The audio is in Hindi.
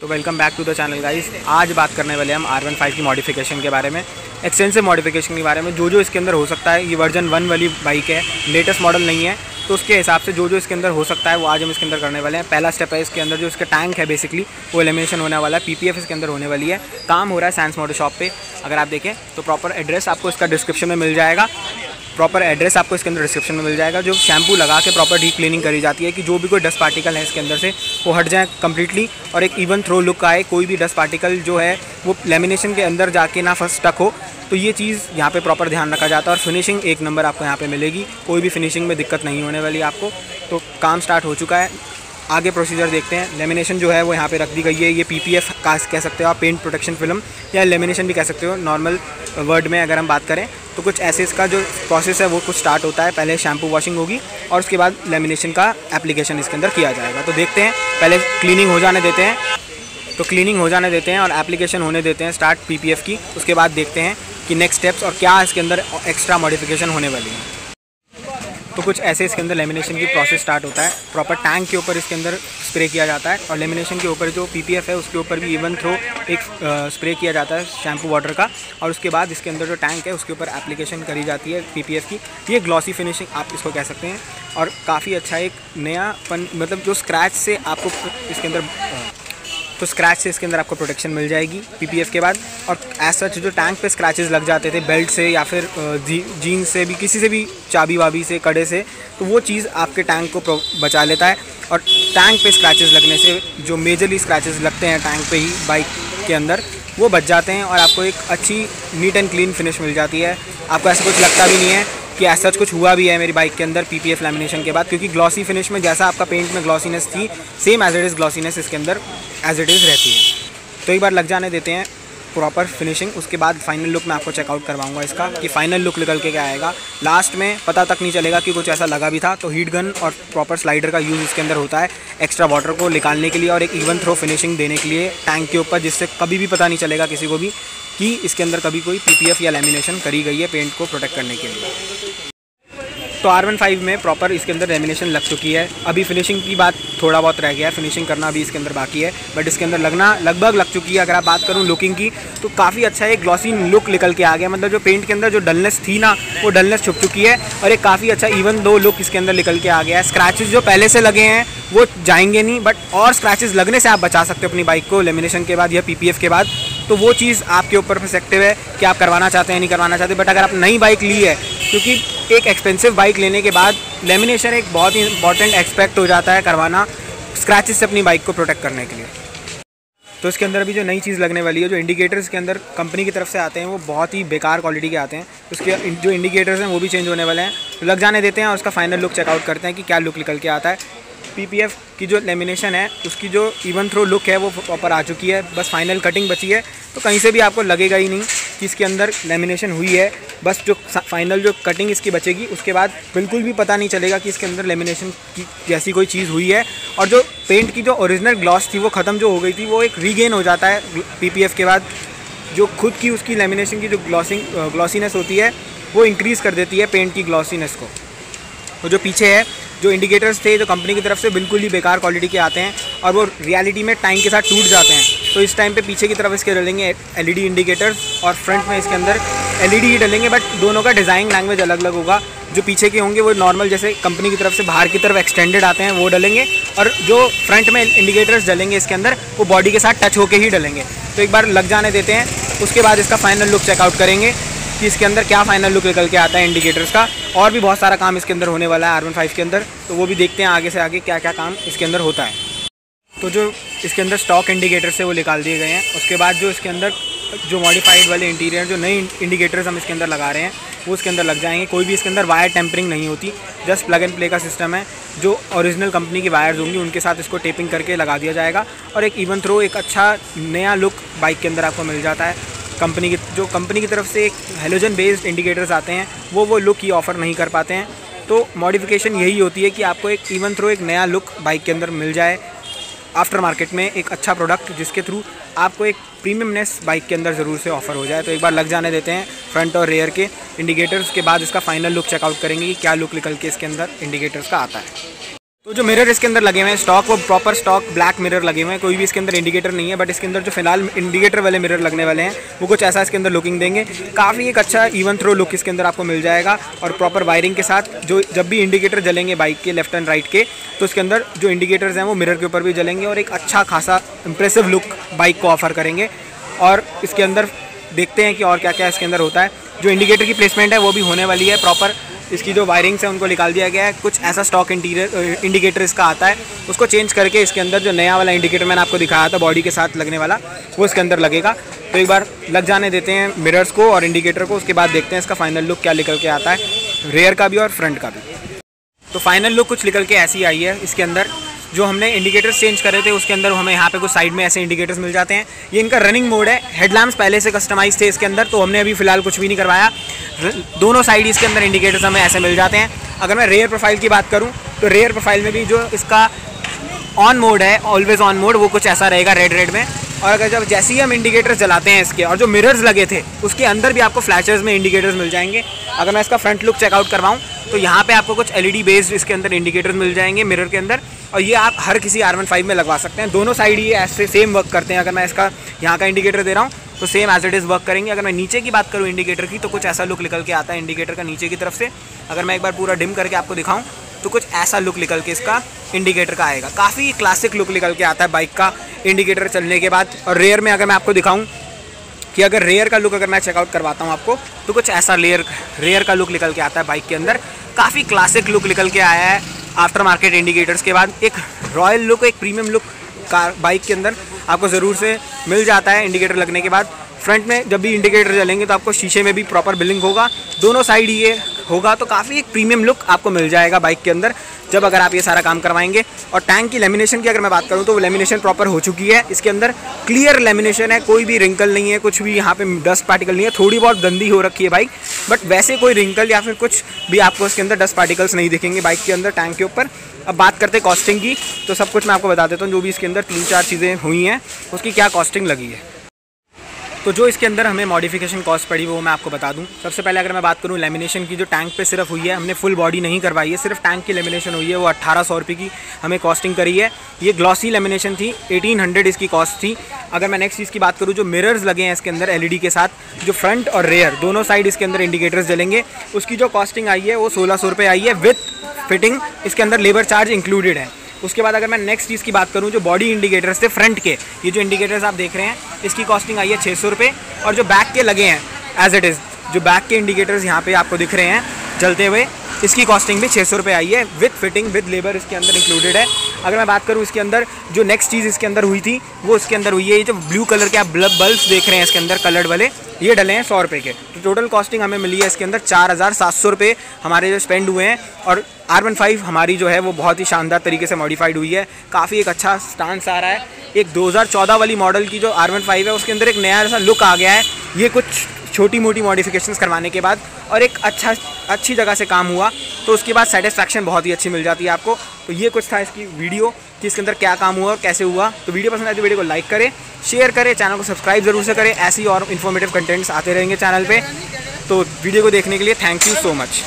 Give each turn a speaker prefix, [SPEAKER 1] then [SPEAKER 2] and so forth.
[SPEAKER 1] तो welcome back to the channel guys आज बात करने वाले हम आर वन फाइव की मॉडिफिकेशन के बारे में एक्सटेंसिव मॉडिफिकेशन के बारे में। जो जो इसके अंदर हो सकता है, ये वर्जन वन वाली बाइक है लेटेस्ट मॉडल नहीं है। तो उसके हिसाब से जो जो इसके अंदर हो सकता है, वो आज हम इसके अंदर करने वाले हैं। पहला स्टेप है इसके अंदर जो इसका टैंक है बेसिकली वो एलिमिनेशन होने वाला है। पीपीएफ इसके अंदर होने वाली है। काम हो रहा है साइंस मोटर शॉप पर अगर आप देखें तो प्रॉपर एड्रेस आपको इसका डिस्क्रिप्शन में मिल जाएगा। प्रॉपर एड्रेस आपको इसके अंदर डिस्क्रिप्शन में मिल जाएगा, जो शैम्पू लगा के प्रॉपर डीप क्लीनिंग करी जाती है कि जो भी कोई डस्ट पार्टिकल है इसके अंदर से, वो हट जाए कम्प्लीटली और एक इवन थ्रो लुक आए, कोई भी डस्ट पार्टिकल जो है, वो लेमिनेशन के अंदर जाके ना फ़र्स्ट टक हो तो ये चीज़ यहाँ पे प्रॉपर ध्यान रखा जाता है और फिनिशिंग एक नंबर आपको यहाँ पे मिलेगी, कोई भी फिनिशिंग में दिक्कत नहीं होने वाली आपको। तो काम स्टार्ट हो चुका है। आगे प्रोसीजर देखते हैं। लेमिनेशन जो है वो यहाँ पे रख दी गई है। ये पीपीएफ का कह सकते हो आप पेंट प्रोटेक्शन फ़िल्म या लेमिनेशन भी कह सकते हो। नॉर्मल वर्ड में अगर हम बात करें तो कुछ ऐसे इसका जो प्रोसेस है वो कुछ स्टार्ट होता है। पहले शैम्पू वॉशिंग होगी और उसके बाद लेमिनेशन का एप्लीकेशन इसके अंदर किया जाएगा। तो देखते हैं, पहले क्लीनिंग हो जाने देते हैं। तो क्लीनिंग हो जाने देते हैं और एप्लीकेशन होने देते हैं स्टार्ट पीपीएफ की। उसके बाद देखते हैं कि नेक्स्ट स्टेप्स और क्या इसके अंदर एक्स्ट्रा मॉडिफिकेशन होने वाली है। तो कुछ ऐसे इसके अंदर लेमिनेशन की प्रोसेस स्टार्ट होता है। प्रॉपर टैंक के ऊपर इसके अंदर स्प्रे किया जाता है और लेमिनेशन के ऊपर जो पीपीएफ है, उसके ऊपर भी इवन थ्रो एक स्प्रे किया जाता है शैम्पू वाटर का और उसके बाद इसके अंदर जो टैंक है, उसके ऊपर एप्लीकेशन करी जाती है पीपीएफ की। ये ग्लॉसी फिनिशिंग आप इसको कह सकते हैं और काफ़ी अच्छा एक नया पन मतलब जो स्क्रैच से आपको इसके अंदर तो स्क्रैच से इसके अंदर आपको प्रोटेक्शन मिल जाएगी पीपीएफ के बाद। और एज सच जो टैंक पे स्क्रैचेस लग जाते थे बेल्ट से या फिर जी, जीन से भी किसी से भी चाबी वाबी से कड़े से तो वो चीज़ आपके टैंक को बचा लेता है। और टैंक पे स्क्रैचेस लगने से जो मेजरली स्क्रैचेस लगते हैं टैंक पे ही बाइक के अंदर वो बच जाते हैं और आपको एक अच्छी नीट एंड क्लीन फिनिश मिल जाती है। आपको ऐसा कुछ लगता भी नहीं है। कि ऐसा कुछ हुआ भी है मेरी बाइक के अंदर पीपीएफ लैमिनेशन के बाद, क्योंकि ग्लॉसी फिनिश में जैसा आपका पेंट में ग्लॉसीनेस थी same as it is glossiness इसके अंदर एज इट इज़ रहती है। तो एक बार लग जाने देते हैं प्रॉपर फिनिशिंग उसके बाद फाइनल लुक मैं आपको चेकआउट करवाऊँगा इसका, कि फाइनल लुक निकल के क्या आएगा। लास्ट में पता तक नहीं चलेगा कि कुछ ऐसा लगा भी था तो हीट गन और प्रॉपर स्लाइडर का यूज़ इसके अंदर होता है एक्स्ट्रा वाटर को निकालने के लिए और एक इवन थ्रो फिनिशिंग देने के लिए टैंक के ऊपर, जिससे कभी भी पता नहीं चलेगा किसी को भी कि इसके अंदर कभी कोई पीपीएफ या लेमिनेशन करी गई है पेंट को प्रोटेक्ट करने के लिए। तो आर वन फाइव में प्रॉपर इसके अंदर लेमिनेशन लग चुकी है। अभी फिनिशिंग की बात थोड़ा बहुत रह गया है। फिनिशिंग करना अभी इसके अंदर बाकी है। बट इसके अंदर लगना लगभग लग चुकी है। अगर आप बात करूँ लुकिंग की तो काफ़ी अच्छा एक ग्लॉसी लुक निकल के आ गया। मतलब जो पेंट के अंदर जो डलनेस थी ना, वो डलनेस छुप चुकी है। और एक काफ़ी अच्छा इवन दो लुक इसके अंदर निकल के आ गया है। स्क्रैचेज जो पहले से लगे हैं, वो जाएँगे नहीं। बट और स्क्रैचेज लगने से आप बचा सकते हो अपनी बाइक को। लेमिनेशन के बाद या पीपीएफ के बाद। तो वो चीज़ आपके ऊपर परसेक्टिव है कि आप करवाना चाहते हैं, नहीं करवाना चाहते बट अगर आप नई बाइक ली है, क्योंकि एक एक्सपेंसिव बाइक लेने के बाद लेमिनेशन एक बहुत ही इंपॉर्टेंट एक्सपेक्ट हो जाता है करवाना स्क्रैचेस से अपनी बाइक को प्रोटेक्ट करने के लिए। तो इसके अंदर अभी जो नई चीज़ लगने वाली है, जो इंडिकेटर्स के अंदर कंपनी की तरफ़ से आते हैं, वो बहुत ही बेकार क्वालिटी के आते हैं। उसके जो इंडिकेटर्स हैं, वो भी चेंज होने वाले हैं। लग जाने देते हैं और उसका फाइनल लुक चेकआउट करते हैं कि क्या लुक निकल के आता है। पीपीएफ की जो लेमिनेशन है, उसकी जो इवन थ्रो लुक है, वो प्रॉपर आ चुकी है। बस फाइनल कटिंग बची है। तो कहीं से भी आपको लगेगा ही नहीं कि इसके अंदर लेमिनेशन हुई है। बस जो फाइनल जो कटिंग इसकी बचेगी, उसके बाद बिल्कुल भी पता नहीं चलेगा कि इसके अंदर लेमिनेशन की जैसी कोई चीज़ हुई है। और जो पेंट की जो ओरिजिनल ग्लॉस थी, वो ख़त्म जो हो गई थी, वो एक रीगेन हो जाता है पीपीएफ के बाद। जो खुद की उसकी लेमिनेशन की जो ग्लॉसिंग ग्लॉसीनेस होती है, वो इंक्रीज़ कर देती है पेंट की ग्लॉसीनेस को। तो जो पीछे है जो इंडिकेटर्स थे, जो कंपनी की तरफ़ से बिल्कुल ही बेकार क्वालिटी के आते हैं और वो रियलिटी में टाइम के साथ टूट जाते हैं। तो इस टाइम पे पीछे की तरफ़ इसके डलेंगे एलईडी इंडिकेटर्स और फ्रंट में इसके अंदर एलईडी ही डलेंगे बट दोनों का डिज़ाइन लैंग्वेज अलग अलग होगा। जो पीछे के होंगे, वो नॉर्मल जैसे कंपनी की तरफ़ से बाहर की तरफ़ एक्सटेंडेड आते हैं, वो डलेंगे। और जो फ्रंट में इंडिकेटर्स डलेंगे इसके अंदर, वो बॉडी के साथ टच होकर ही डलेंगे। तो एक बार लग जाने देते हैं, उसके बाद इसका फाइनल लुक चेकआउट करेंगे। कि इसके अंदर क्या फाइनल लुक निकल के आता है इंडिकेटर्स का। और भी बहुत सारा काम इसके अंदर होने वाला है आर फाइव के अंदर। तो वो भी देखते हैं आगे से आगे क्या क्या काम इसके अंदर होता है। तो जो इसके अंदर स्टॉक इंडिकेटर्स है वो निकाल दिए गए हैं। उसके बाद जो इसके अंदर जो मॉडिफाइड वाले इंटीरियर जो नए इंडिकेटर्स हम इसके अंदर लगा रहे हैं, वो इसके अंदर लग जाएँगे। कोई भी इसके अंदर वायर टेम्परिंग नहीं होती। जस्ट प्लग एंड प्ले का सिस्टम है। जो ओरिजिनल कंपनी की वायर्स होंगी, उनके साथ इसको टेपिंग करके लगा दिया जाएगा। और एक इवन थ्रो एक अच्छा नया लुक बाइक के अंदर आपको मिल जाता है। कंपनी की जो कंपनी की तरफ़ से एक हेलोजन बेस्ड इंडिकेटर्स आते हैं, वो वो लुक ही ऑफ़र नहीं कर पाते हैं। तो मॉडिफिकेशन यही होती है कि आपको एक इवन थ्रो एक नया लुक बाइक के अंदर मिल जाए। आफ्टर मार्केट में एक अच्छा प्रोडक्ट जिसके थ्रू आपको एक प्रीमियमनेस बाइक के अंदर ज़रूर से ऑफ़र हो जाए। तो एक बार लग जाने देते हैं फ्रंट और रेयर के इंडिकेटर्स के बाद इसका फाइनल लुक चेकआउट करेंगे कि क्या लुक निकल के इसके अंदर इंडिकेटर्स का आता है। तो जो मिरर इसके अंदर लगे हुए हैं स्टॉक वो प्रॉपर स्टॉक ब्लैक मिरर लगे हुए हैं। कोई भी इसके अंदर इंडिकेटर नहीं है बट इसके अंदर जो फ़िलहाल इंडिकेटर वाले मिरर लगने वाले हैं, वो कुछ ऐसा इसके अंदर लुकिंग देंगे। काफ़ी एक अच्छा इवन थ्रो लुक इसके अंदर आपको मिल जाएगा, और प्रॉपर वायरिंग के साथ जो जब भी इंडिकेटर जलेंगे बाइक के लेफ़्ट एंड राइट के तो इसके अंदर जो इंडिकेटर्स हैं, वो मिरर के ऊपर भी जलेंगे, और एक अच्छा खासा इंप्रेसिव लुक बाइक को ऑफ़र करेंगे। और इसके अंदर देखते हैं कि और क्या क्या इसके अंदर होता है। जो इंडिकेटर की प्लेसमेंट है, वो भी होने वाली है प्रॉपर इसकी जो वायरिंग्स है उनको निकाल दिया गया है, कुछ ऐसा स्टॉक इंटीरियर इंडिकेटर इसका आता है, उसको चेंज करके इसके अंदर जो नया वाला इंडिकेटर मैंने आपको दिखाया था बॉडी के साथ लगने वाला, वो इसके अंदर लगेगा। तो एक बार लग जाने देते हैं मिरर्स को और इंडिकेटर को, उसके बाद देखते हैं इसका फाइनल लुक क्या निकल के आता है रेयर का भी और फ्रंट का भी। तो फाइनल लुक कुछ निकल के ऐसी आई है, इसके अंदर जो हमने इंडिकेटर्स चेंज करे थे, उसके अंदर हमें यहाँ पे कुछ साइड में ऐसे इंडिकेटर्स मिल जाते हैं। ये इनका रनिंग मोड है। हेडलैम्प्स पहले से कस्टमाइज थे इसके अंदर तो हमने अभी फ़िलहाल कुछ भी नहीं करवाया। दोनों साइड इसके अंदर इंडिकेटर्स हमें ऐसे मिल जाते हैं। अगर मैं रेयर प्रोफ़ाइल की बात करूँ तो रेयर प्रोफ़ाइल में भी जो इसका ऑन मोड है ऑलवेज ऑन मोड वो कुछ ऐसा रहेगा रेड रेड में। और अगर जब जैसे ही हम इंडिकेटर्स जलाते हैं इसके, और जो मिरर्स लगे थे, उसके अंदर भी आपको फ्लैशर्स में इंडिकेटर्स मिल जाएँगे। अगर मैं इसका फ्रंट लुक चेकआउट करवाऊँ तो यहाँ पे आपको कुछ एलईडी बेस्ड इसके अंदर इंडिकेटर्स मिल जाएँगे मिरर के अंदर। और ये आप हर किसी आर वन फाइव में लगवा सकते हैं। दोनों साइड ये ऐसे सेम वर्क करते हैं। अगर मैं इसका यहाँ का इंडिकेटर दे रहा हूँ तो same as it is work करेंगे। अगर मैं नीचे की बात करूँ इंडिकेटर की तो कुछ ऐसा लुक निकल के आता है इंडिकेटर का नीचे की तरफ़ से। अगर मैं एक बार पूरा डिम करके आपको दिखाऊँ तो कुछ ऐसा लुक निकल के इसका इंडिकेटर का आएगा। काफ़ी क्लासिक लुक निकल के आता है बाइक का इंडिकेटर चलने के बाद। और रेयर में अगर मैं आपको दिखाऊँ कि अगर रेयर का लुक अगर मैं चेकआउट करवाता हूँ आपको तो कुछ ऐसा लेयर रेयर का लुक निकल के आता है बाइक के अंदर। काफ़ी क्लासिक लुक निकल के आया है आफ्टर मार्केट इंडिकेटर्स के बाद। एक रॉयल लुक एक प्रीमियम लुक कार बाइक के अंदर आपको ज़रूर से मिल जाता है इंडिकेटर लगने के बाद। फ्रंट में जब भी इंडिकेटर जलेंगे तो आपको शीशे में भी प्रॉपर बिलिंग होगा। दोनों साइड ये होगा तो काफ़ी एक प्रीमियम लुक आपको मिल जाएगा बाइक के अंदर, जब अगर आप ये सारा काम करवाएँगे। और टैंक की लेमिनेशन की अगर मैं बात करूँ तो वो लेमिनेशन प्रॉपर हो चुकी है। इसके अंदर क्लियर लेमिनेशन है, कोई भी रिंकल नहीं है, कुछ भी यहाँ पे डस्ट पार्टिकल नहीं है, थोड़ी बहुत गंदी हो रखी है बाइक बट वैसे कोई रिंकल या फिर कुछ भी आपको इसके अंदर डस्ट पार्टिकल्स नहीं दिखेंगे बाइक के अंदर टैंक के ऊपर। अब बात करते कॉस्टिंग की तो सब कुछ मैं आपको बता देता हूँ, जो भी इसके अंदर तीन चार चीज़ें हुई हैं, उसकी क्या कॉस्टिंग लगी है। तो जो इसके अंदर हमें मॉडिफिकेशन कॉस्ट पड़ी, वो मैं आपको बता दूँ। सबसे पहले अगर मैं बात करूँ लेमिनेशन की, जो टैंक पे सिर्फ़ हुई है, हमने फुल बॉडी नहीं करवाई है, सिर्फ़ टैंक की लेमिनेशन हुई है, वो अट्ठारह सौ रुपये की हमें कॉस्टिंग करी है। ये ग्लॉसी लेमिनेशन थी एटीन हंड्रेड इसकी कॉस्ट थी। अगर मैं नेक्स्ट चीज़ की बात करूँ, जो मिरर्स लगे हैं इसके अंदर एलईडी के साथ, जो फ्रंट और रेयर दोनों साइड इसके अंदर इंडिकेटर्स जलेंगे। उसकी जो कॉस्टिंग आई है, वो सोलह सौ आई है विथ फिटिंग इसके अंदर लेबर चार्ज इंक्लूडेड है। उसके बाद अगर मैं नेक्स्ट चीज़ की बात करूँ, जो बॉडी इंडिकेटर्स थे फ्रंट के, ये जो इंडिकेटर्स आप देख रहे हैं, इसकी कॉस्टिंग आई है छः सौ रुपये और जो बैक के लगे हैं एज इट इज़ जो बैक के इंडिकेटर्स यहाँ पे आपको दिख रहे हैं, चलते हुए, इसकी कॉस्टिंग भी छः सौ रुपये आई है विद फिटिंग विद लेबर इसके अंदर इंक्लूडेड है। अगर मैं बात करूँ इसके अंदर, जो नेक्स्ट चीज़ इसके अंदर हुई थी, वो इसके अंदर हुई है, ये जो ब्लू कलर के आप बल्ब बल्ब देख रहे हैं इसके अंदर कलर्ड वाले ये डले हैं सौ रुपये के। तो टोटल कॉस्टिंग हमें मिली है इसके अंदर चार हज़ार सात सौ रुपये हमारे जो स्पेंड हुए हैं और आर वन फाइव हमारी जो है वो बहुत ही शानदार तरीके से मॉडिफाइड हुई है। काफ़ी एक अच्छा स्टांस आ रहा है। एक 2014 वाली मॉडल की जो आर वन फाइव है, उसके अंदर एक नया ऐसा लुक आ गया है। ये कुछ छोटी मोटी मॉडिफिकेशन करवाने के बाद और एक अच्छा अच्छी जगह से काम हुआ। तो उसके बाद सेटिस्फैक्शन बहुत ही अच्छी मिल जाती है आपको। तो ये कुछ था इसकी वीडियो कि इसके अंदर क्या काम हुआ और कैसे हुआ। तो वीडियो पसंद आए तो वीडियो को लाइक करें शेयर करें चैनल को सब्सक्राइब ज़रूर से करें। ऐसी और इन्फॉर्मेटिव कंटेंट्स आते रहेंगे चैनल पर तो वीडियो को देखने के लिए थैंक यू सो मच